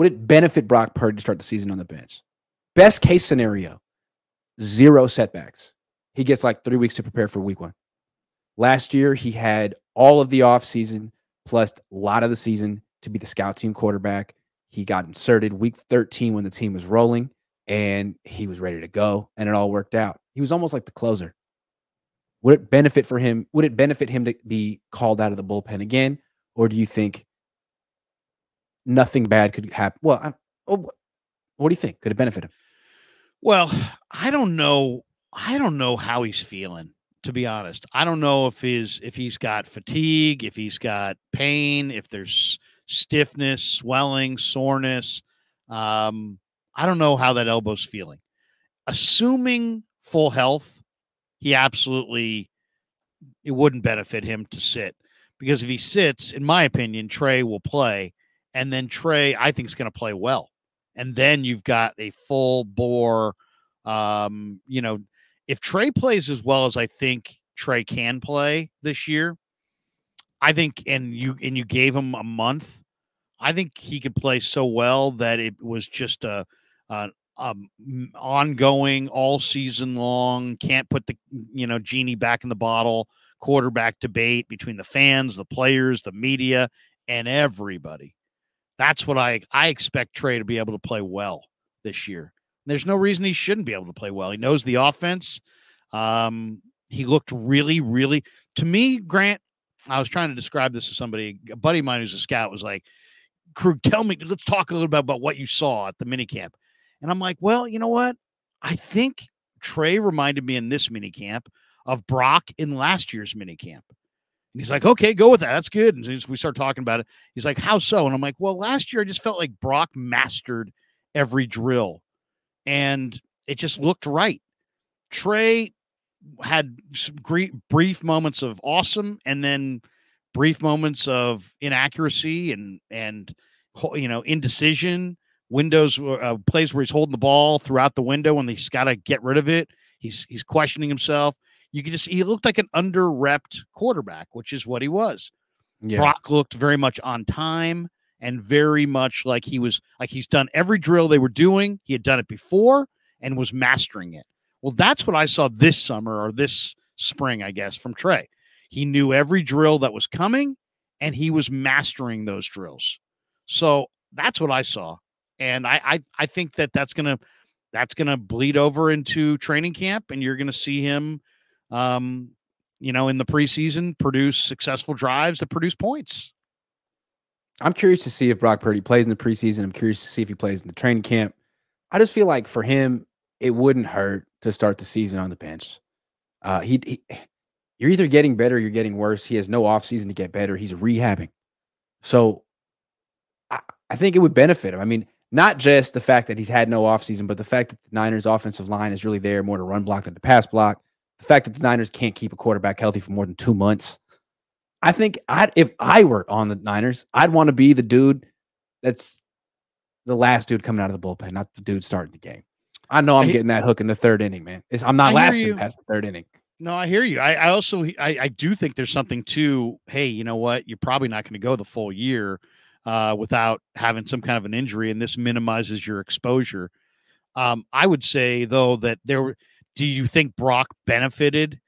would it benefit Brock Purdy to start the season on the bench? Best case scenario, zero setbacks. He gets like three weeks to prepare for week one. Last year, he had all of the offseason plus a lot of the season to be the scout team quarterback. He got inserted week 13 when the team was rolling and he was ready to go and it all worked out. He was almost like the closer. Would it benefit for him? Would it benefit him to be called out of the bullpen again? Or do you think nothing bad could happen? Well, I, oh, what do you think? Could it benefit him? Well, I don't know. I don't know how he's feeling to be honest. I don't know if his if he's got fatigue, if he's got pain, if there's stiffness, swelling, soreness. Um, I don't know how that elbow's feeling. Assuming full health, he absolutely it wouldn't benefit him to sit because if he sits, in my opinion, Trey will play, and then Trey I think is going to play well, and then you've got a full bore, um, you know, if Trey plays as well as I think Trey can play this year, I think, and you and you gave him a month, I think he could play so well that it was just a, a, ongoing all season long. Can't put the you know genie back in the bottle. Quarterback debate between the fans, the players, the media, and everybody. That's what I I expect Trey to be able to play well this year. There's no reason he shouldn't be able to play well. He knows the offense. Um, he looked really, really to me, Grant. I was trying to describe this to somebody, a buddy of mine who's a scout was like, Krug, tell me, let's talk a little bit about what you saw at the minicamp. And I'm like, well, you know what? I think Trey reminded me in this minicamp of Brock in last year's minicamp. And he's like, okay, go with that. That's good. And we start talking about it. He's like, how so? And I'm like, well, last year I just felt like Brock mastered every drill and it just looked right. Trey had some brief moments of awesome and then brief moments of inaccuracy and and you know indecision windows uh, plays where he's holding the ball throughout the window and he's got to get rid of it he's he's questioning himself you could just he looked like an under-repped quarterback which is what he was yeah. brock looked very much on time and very much like he was like he's done every drill they were doing. He had done it before and was mastering it. Well, that's what I saw this summer or this spring, I guess, from Trey. He knew every drill that was coming and he was mastering those drills. So that's what I saw. And I I, I think that that's gonna that's gonna bleed over into training camp, and you're gonna see him, um, you know, in the preseason produce successful drives that produce points. I'm curious to see if Brock Purdy plays in the preseason. I'm curious to see if he plays in the training camp. I just feel like for him, it wouldn't hurt to start the season on the bench. Uh, he, he you're either getting better, you're getting worse. He has no offseason to get better. He's rehabbing. So I, I think it would benefit him. I mean, not just the fact that he's had no offseason, but the fact that the Niners offensive line is really there more to run block than to pass block. The fact that the Niners can't keep a quarterback healthy for more than two months. I think I if I were on the Niners, I'd want to be the dude that's the last dude coming out of the bullpen, not the dude starting the game. I know I'm I getting that hook in the third inning, man. It's, I'm not I lasting past the third inning. No, I hear you. I, I also I, I do think there's something to hey, you know what? You're probably not going to go the full year uh, without having some kind of an injury, and this minimizes your exposure. Um, I would say though that there. Do you think Brock benefited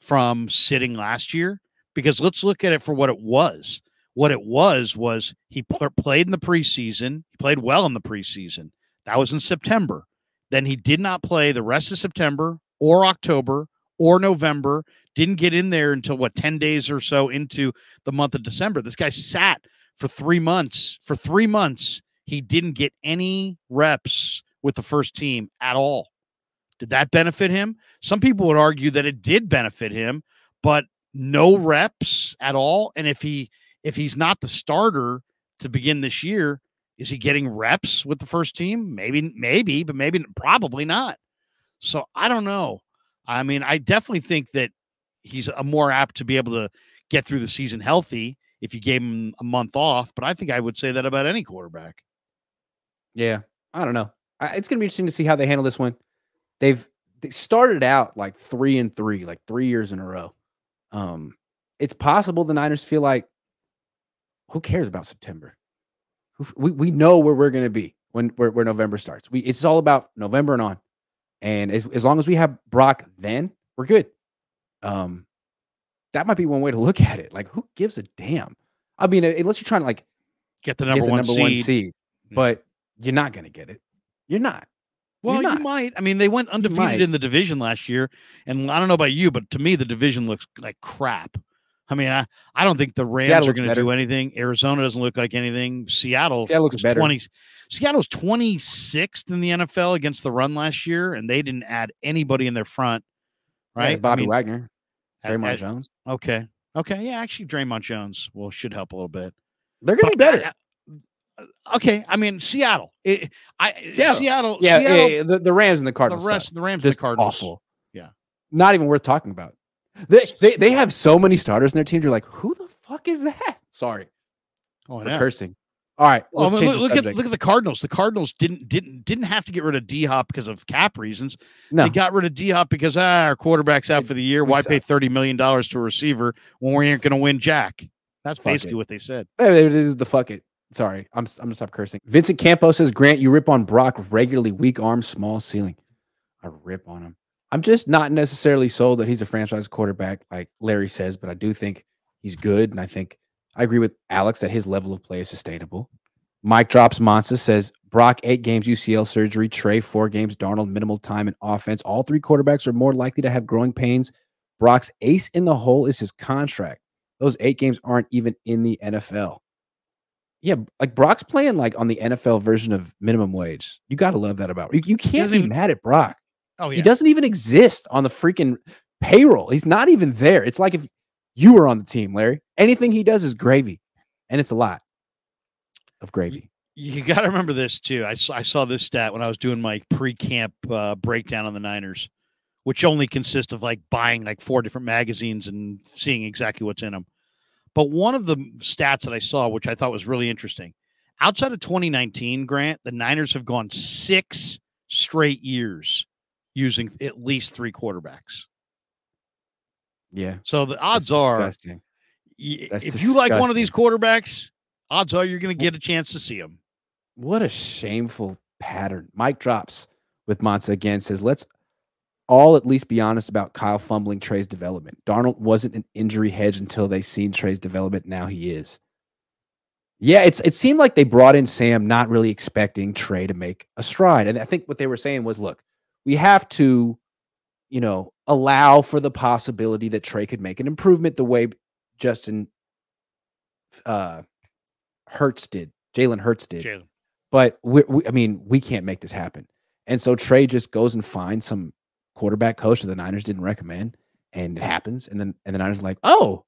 from sitting last year? because let's look at it for what it was. What it was was he pl- played in the preseason. He played well in the preseason. That was in September. Then he did not play the rest of September or October or November. Didn't get in there until what 10 days or so into the month of December. This guy sat for 3 months. For 3 months, he didn't get any reps with the first team at all. Did that benefit him? Some people would argue that it did benefit him, but no reps at all. And if he if he's not the starter to begin this year is he getting reps with the first team? Maybe maybe but maybe probably not. So i don't know. I mean i definitely think that he's a more apt to be able to get through the season healthy if you gave him a month off but i think i would say that about any quarterback. Yeah i don't know. It's going to be interesting to see how they handle this one they've they started out like three and three like three years in a row um, it's possible the Niners feel like, who cares about September? we, we know where we're going to be when where, where November starts. We it's all about November and on. And as, as long as we have Brock then, we're good. Um that might be one way to look at it. Like who gives a damn? I mean, unless you're trying to like get the number, get the one, number seed. one seed, but you're not going to get it. You're not. Well, you might. I mean, they went undefeated in the division last year, and I don't know about you, but to me, the division looks like crap. I mean, I, I don't think the Rams Seattle are going to do anything. Arizona doesn't look like anything. Seattle, Seattle looks better. 20, Seattle's 26th in the NFL against the run last year, and they didn't add anybody in their front, Yeah, right? I Bobby mean, Wagner, Dre'Mont at- Jones. Okay. Okay. Yeah, actually, Dre'Mont Jones will should help a little bit. They're going to be better. I- I- okay. I mean, Seattle. It, I Seattle. Seattle. yeah, Seattle, yeah, yeah, the, the Rams and the Cardinals. The rest, of the Rams, and the Cardinals. awful. Yeah. Not even worth talking about. They, they they have so many starters in their team. You're like, who the fuck is that? Sorry Oh, yeah. cursing. All right, Well, let's I mean, change look, the look at look at the Cardinals. The Cardinals didn't didn't didn't have to get rid of D Hop because of cap reasons. no, They got rid of D Hop because ah, our quarterback's out for the year. Why pay thirty million dollars to a receiver when we aren't going to win Jack? That's Fuck basically it. what they said. It is. The fuck it. Sorry, I'm I'm gonna stop cursing. Vincent Campos says, Grant, you rip on Brock regularly. Weak arm, small ceiling. I rip on him. I'm just not necessarily sold that he's a franchise quarterback, like Larry says, but I do think he's good, and I think I agree with Alex that his level of play is sustainable. Mike drops Monza says Brock eight games UCL surgery, Trey four games, Darnold minimal time in offense. All three quarterbacks are more likely to have growing pains. Brock's ace in the hole is his contract. Those eight games aren't even in the NFL. Yeah, like Brock's playing like on the NFL version of minimum wage. You got to love that about you. You can't be even- mad at Brock. Oh yeah, He doesn't even exist on the freaking payroll. He's not even there. It's like if you were on the team, Larry. Anything he does is gravy, and it's a lot of gravy. you got to remember this too. I saw, I saw this stat when I was doing my pre-camp uh, breakdown on the Niners, which only consists of like buying like four different magazines and seeing exactly what's in them. But one of the stats that I saw, which I thought was really interesting, outside of 2019, Grant, the Niners have gone six straight years using at least three quarterbacks. Yeah, So the that's odds are, disgusting. That's if you like one of these quarterbacks, odds are you're going to get a chance to see them. What a shameful pattern. Mike drops with Monza again says, let's all at least be honest about Kyle fumbling Trey's development. Darnold wasn't an injury hedge until they seen Trey's development. Now he is. Yeah, it's it seemed like they brought in Sam not really expecting Trey to make a stride. And I think what they were saying was, look, we have to, you know, allow for the possibility that Trey could make an improvement the way Justin uh Hurts did, Jalen Hurts did Jalen. but we, we, I mean, we can't make this happen. And so Trey just goes and finds some quarterback coach that the Niners didn't recommend, and it happens. And then and the Niners are like, oh,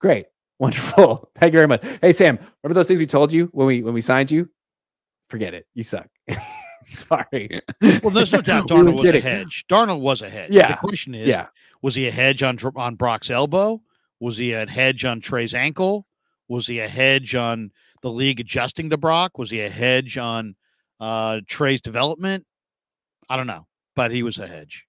great, wonderful, thank you very much. Hey Sam, remember those things we told you when we when we signed you? Forget it, you suck. Sorry. Well, there's no doubt We Darnold was a hedge. Darnold was a hedge. Yeah. The question is, Yeah, was he a hedge on on Brock's elbow? Was he a hedge on Trey's ankle? Was he a hedge on the league adjusting to Brock? Was he a hedge on uh, Trey's development? I don't know, but he was a hedge.